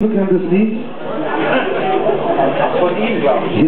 Bekanntes Lied? Von ihm, glaube ich.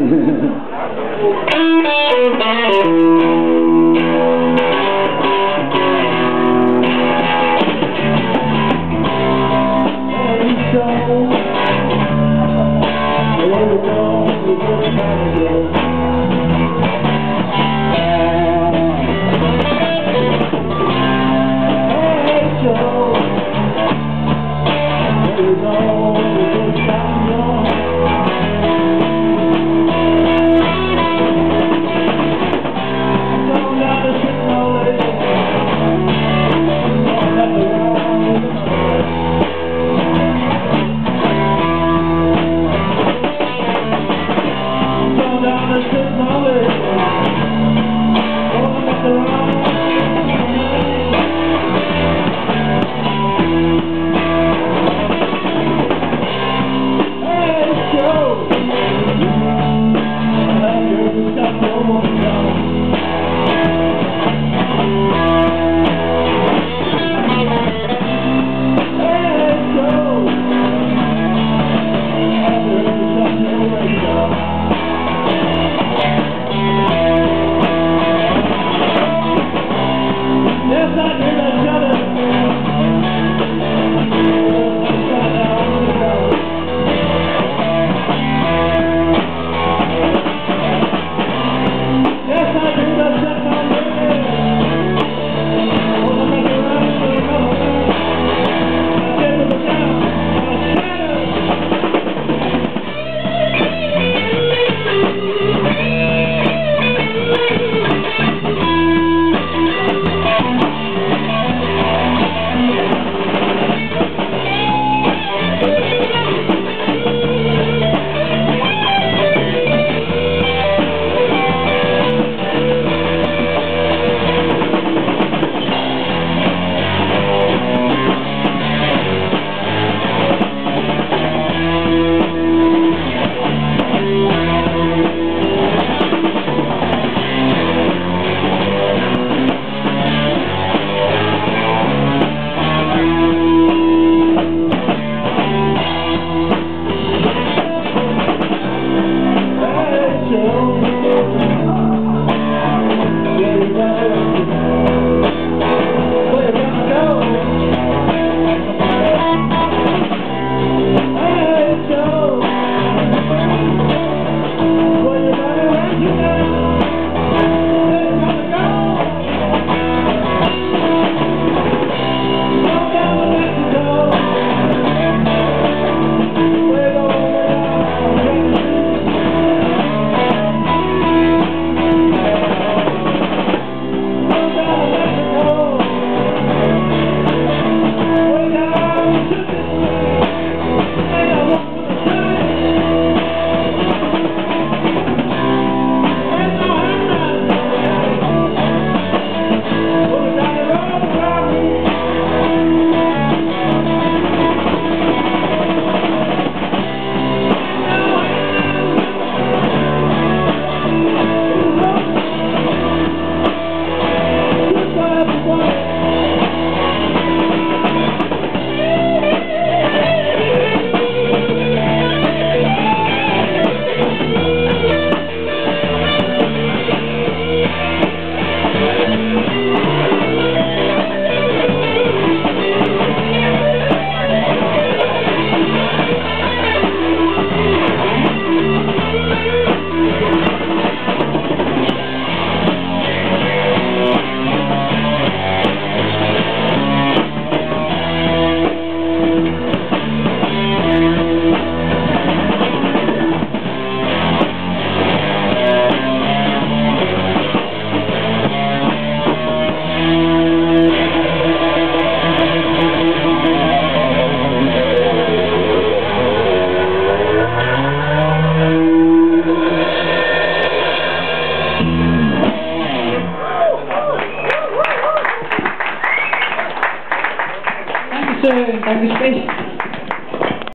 Dankeschön, Dankeschön.